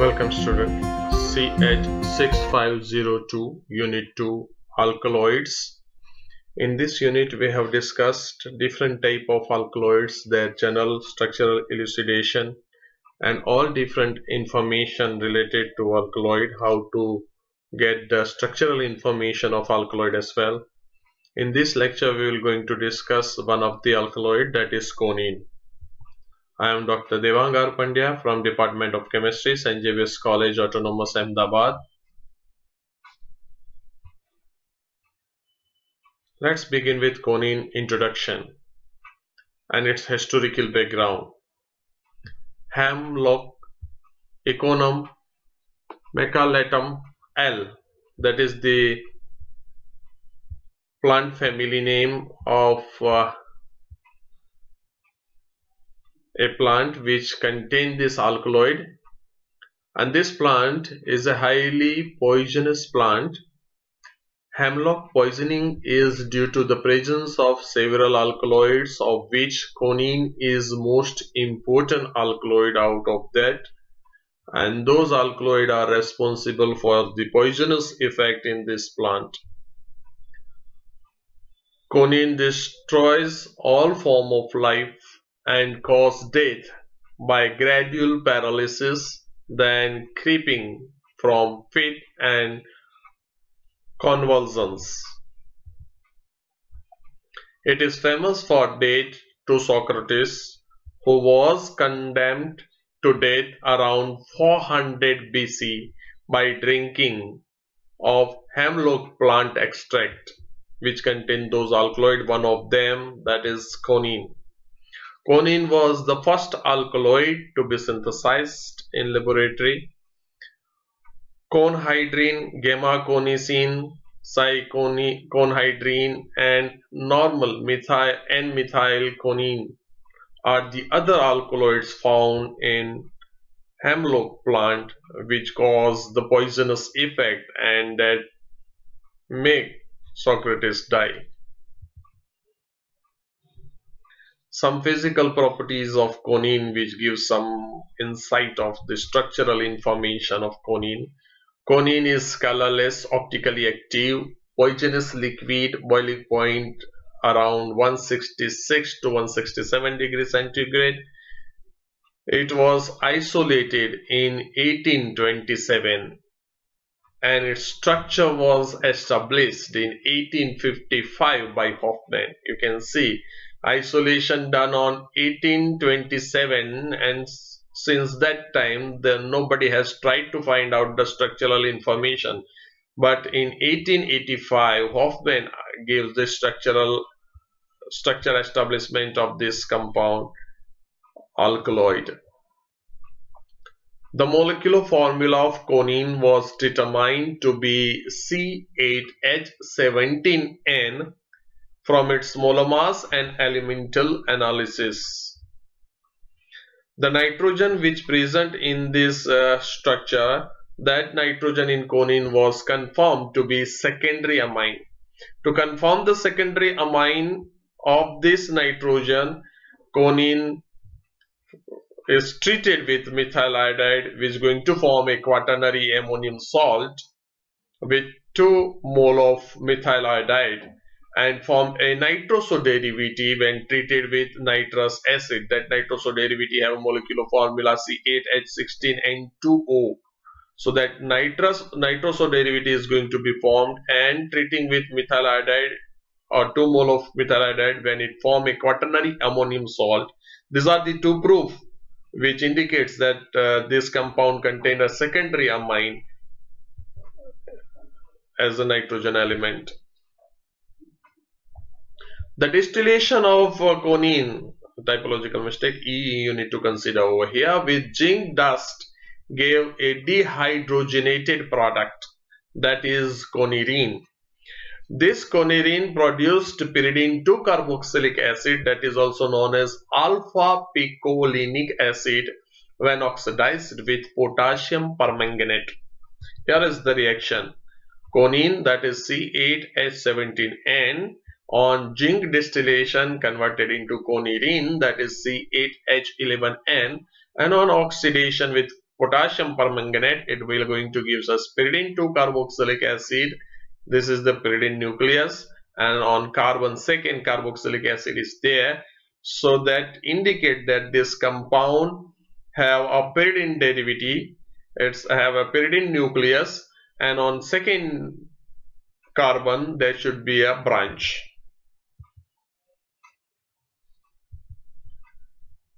Welcome student. CH6502 Unit 2 Alkaloids. In this unit we have discussed different type of alkaloids their general structural elucidation and all different information related to alkaloid how to get the structural information of alkaloid as well. In this lecture we will going to discuss one of the alkaloid that is coniine. I am Dr. Devangar Pandya from Department of Chemistry, St. Xavier's College, Autonomous, Ahmedabad. Let's begin with coniine introduction and its historical background. Hemlock Conium maculatum L. That is the plant family name of uh, a plant which contain this alkaloid. And this plant is a highly poisonous plant. Hemlock poisoning is due to the presence of several alkaloids of which coniine is most important alkaloid out of that and those alkaloid are responsible for the poisonous effect in this plant. Coniine destroys all form of life and cause death by gradual paralysis then creeping from fit and convulsions. It is famous for death to Socrates who was condemned to death around 400 BC by drinking of hemlock plant extract which contain those alkaloid one of them that is coniine Coniine was the first alkaloid to be synthesized in laboratory. Conhydrine, gamma-coniceine, cyconhydrine and normal methyl N-methyl coniine are the other alkaloids found in hemlock plant which cause the poisonous effect and that make Socrates die. some physical properties of coniine which give some insight of the structural information of coniine. Coniine is colorless, optically active, poisonous liquid, boiling point around 166 to 167 degrees centigrade. It was isolated in 1827 and its structure was established in 1855 by Hofmann. You can see isolation done on 1827 and since that time the nobody has tried to find out the structural information but in 1885 Hofmann gives the structural structure establishment of this compound alkaloid the molecular formula of coniine was determined to be C8H17N from its molar mass and elemental analysis. The nitrogen which present in this uh, structure that nitrogen in coniine was confirmed to be secondary amine. To confirm the secondary amine of this nitrogen, coniine is treated with methyl iodide which is going to form a quaternary ammonium salt with 2 mole of methyl iodide and form a nitroso derivative when treated with nitrous acid. That nitroso derivative have a molecular formula C8H16N2O. So that nitrous nitroso derivative is going to be formed and treating with methyl iodide or 2 mole of methyl iodide when it form a quaternary ammonium salt. These are the two proof which indicates that uh, this compound contain a secondary amine as a nitrogen element. The distillation of uh, coniine, typological mistake, E you need to consider over here with zinc dust gave a dehydrogenated product that is conyrine. This conyrine produced pyridine 2 carboxylic acid that is also known as alpha picolinic acid when oxidized with potassium permanganate. Here is the reaction. coniine that is C8H17N on zinc distillation converted into coniine that is C8H11N and on oxidation with potassium permanganate it will going to give us pyridine 2 carboxylic acid. This is the pyridine nucleus and on carbon second carboxylic acid is there. So that indicate that this compound have a pyridine derivative. It's have a pyridine nucleus and on second carbon there should be a branch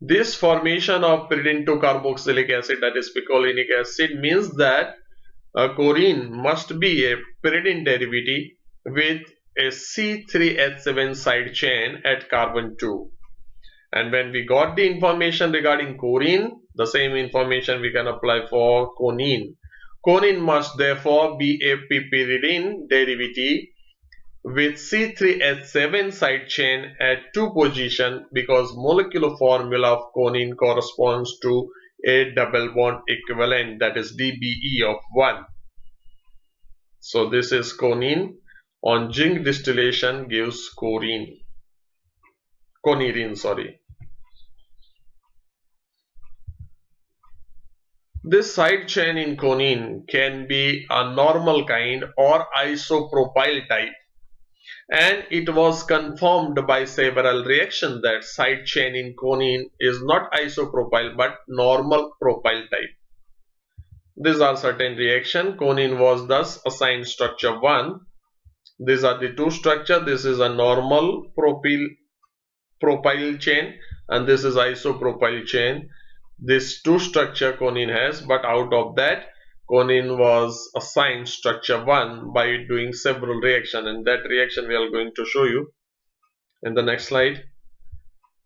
this formation of pyridine 2 carboxylic acid that is picolinic acid means that uh, a coniine must be a pyridine derivative with a C3H7 side chain at carbon 2 and when we got the information regarding coniine the same information we can apply for coniine coniine must therefore be a pyridine derivative with C3H7 side chain at 2 position because molecular formula of coniine corresponds to a double bond equivalent that is DBE of 1 so this is coniine on zinc distillation gives corine conyrine sorry. This side chain in coniine can be a normal kind or isopropyl type and it was confirmed by several reactions that side chain in coniine is not isopropyl but normal propyl type. These are certain reaction. Coniine was thus assigned structure 1. These are the two structure. This is a normal propyl propyl chain and this is isopropyl chain this two structure coniine has but out of that coniine was assigned structure 1 by doing several reaction and that reaction we are going to show you in the next slide.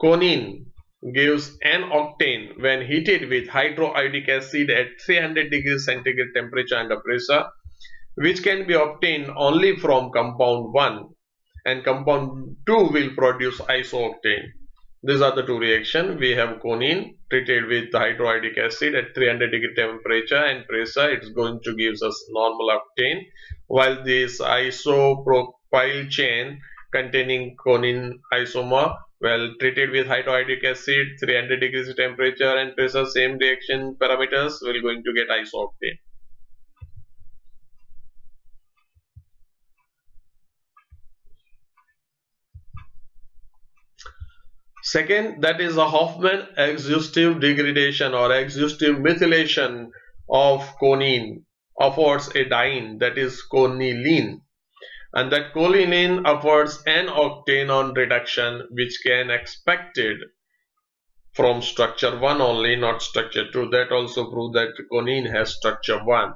Coniine gives n octane when heated with hydroiodic acid at 300 degrees centigrade temperature under pressure which can be obtained only from compound 1 and compound 2 will produce isooctane these are the two reactions. We have coniine treated with hydroiodic acid at 300 degree temperature and pressure. It's going to give us normal octane. While this isopropyl chain containing coniine isomer well treated with hydroiodic acid 300 degrees temperature and pressure same reaction parameters will going to get isooctane. Second, that is a Hofmann exhaustive degradation or exhaustive methylation of coniine affords a diene that is conilene and that conilene affords an octane on reduction which can expected from structure 1 only not structure 2 that also prove that coniine has structure 1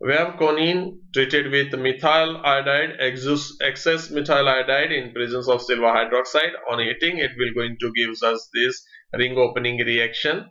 we have coniine treated with methyl iodide, excess methyl iodide in presence of silver hydroxide. On heating, it will going to give us this ring opening reaction.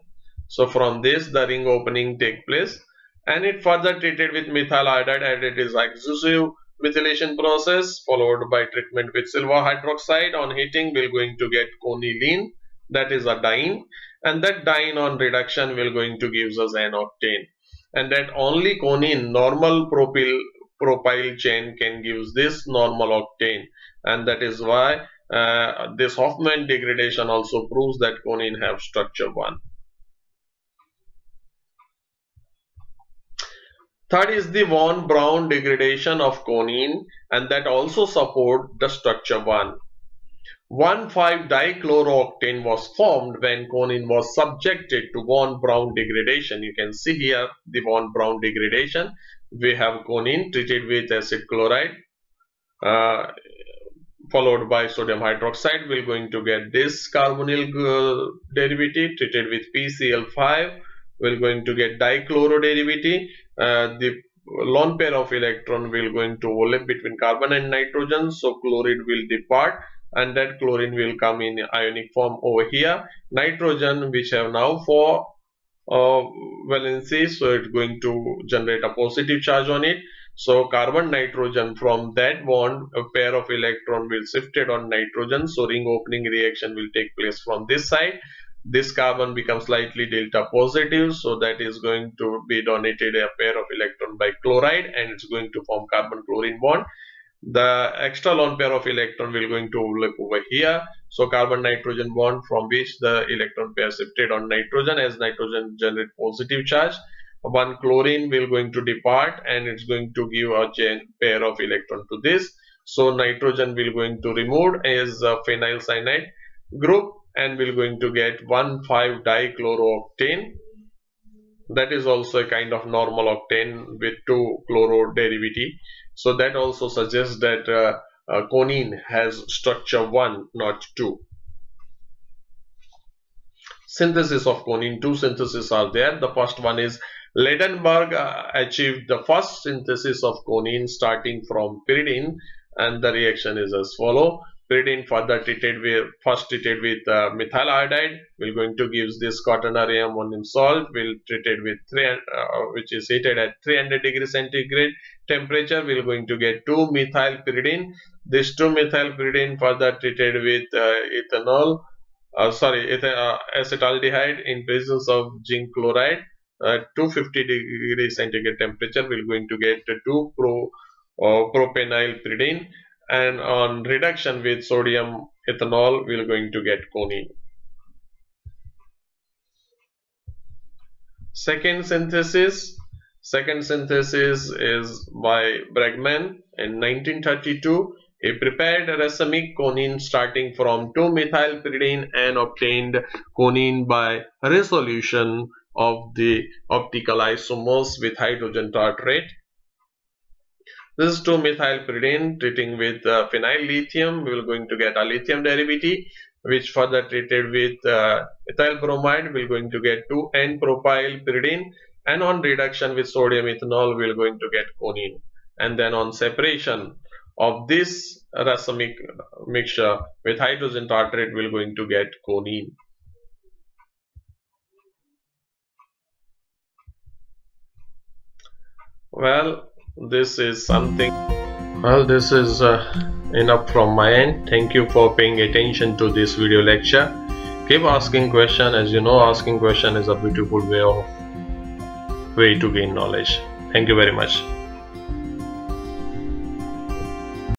So from this, the ring opening take place and it further treated with methyl iodide and it is exclusive methylation process followed by treatment with silver hydroxide. On heating, we're going to get conilene that is a diene and that diene on reduction will going to give us an octane and that only coniine normal propyl propyl chain can give this normal octane and that is why uh, this Hofmann degradation also proves that coniine have structure 1. Third is the von Braun degradation of coniine and that also support the structure 1. 1,5-dichlorooctane was formed when coniine was subjected to von Braun degradation. You can see here the von Braun degradation. We have coniine treated with acid chloride uh, followed by sodium hydroxide. We're going to get this carbonyl uh, derivative treated with PCl5. We're going to get dichloro derivative. Uh, the lone pair of electron will going to overlap between carbon and nitrogen. So chloride will depart and that chlorine will come in ionic form over here. Nitrogen which have now four uh, valencies so it's going to generate a positive charge on it. So carbon nitrogen from that bond a pair of electron will shifted on nitrogen so ring opening reaction will take place from this side. This carbon becomes slightly delta positive so that is going to be donated a pair of electron by chloride and it's going to form carbon chlorine bond the extra lone pair of electron will going to look over here. So carbon nitrogen bond from which the electron pair shifted on nitrogen as nitrogen generate positive charge. One chlorine will going to depart and it's going to give a pair of electron to this. So nitrogen will going to remove as a phenyl cyanide group and we're going to get 1,5 dichlorooctane. That is also a kind of normal octane with two chloro derivative so that also suggests that uh, uh, coniine has structure 1 not 2 synthesis of coniine, two syntheses are there. The first one is Ladenburg uh, achieved the first synthesis of coniine starting from pyridine and the reaction is as follow pyridine further treated with first treated with uh, methyl iodide. We're going to give this quaternary ammonium salt. We'll treated with three uh, which is heated at 300 degrees centigrade temperature. We're going to get 2 methyl pyridine. This 2 methyl pyridine further treated with uh, ethanol uh, sorry uh, acetaldehyde in presence of zinc chloride at 250 degrees centigrade temperature. We're going to get 2 pro uh, propenyl pyridine and on reduction with sodium ethanol we are going to get coniine. Second synthesis. Second synthesis is by Bergmann in 1932 he prepared racemic coniine starting from 2-methylpyridine and obtained coniine by resolution of the optical isomers with hydrogen tartrate this is 2-methylpyridine treating with uh, phenyl lithium. We are going to get a lithium derivative which further treated with uh, ethyl bromide we are going to get 2N-propyl pyridine and on reduction with sodium ethanol we are going to get coniine and then on separation of this racemic mixture with hydrogen tartrate we are going to get coniine. Well, this is something well this is uh, enough from my end. Thank you for paying attention to this video lecture. Keep asking question. As you know asking question is a beautiful way of way to gain knowledge. Thank you very much